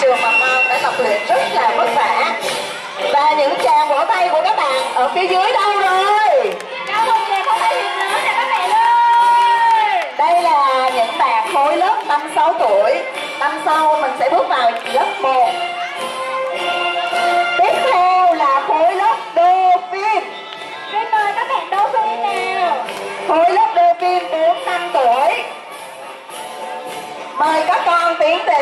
trường mầm non phải tập luyện rất là vất vả. Và những chàng vỗ tay của các bạn ở phía dưới đâu rồi? Đây là những bạn khối lớp năm sáu tuổi. Năm sau mình sẽ bước vào lớp 1 tiếp theo là khối lớp đô phim xin mời các bạn đô phim nào. Khối lớp đô phim bốn năm tuổi. Mời các con tiến về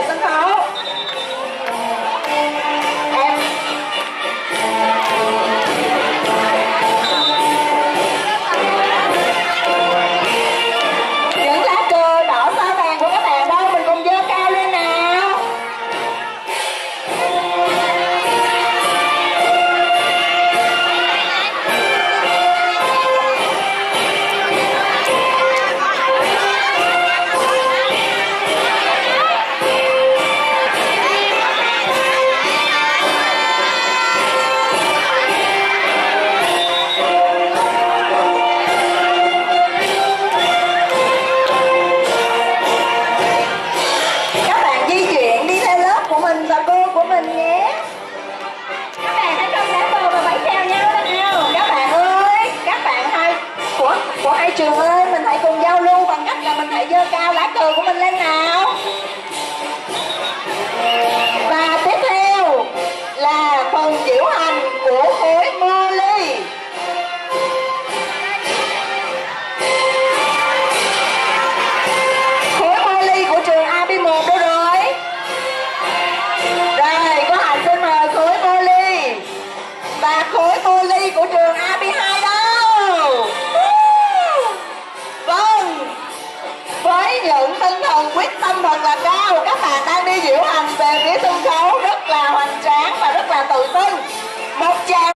trường ơi, mình hãy cùng giao lưu bằng cách là mình hãy giơ cao lá cờ của mình lên nào. Lượng tinh thần quyết tâm thật là cao. Các bạn đang đi diễu hành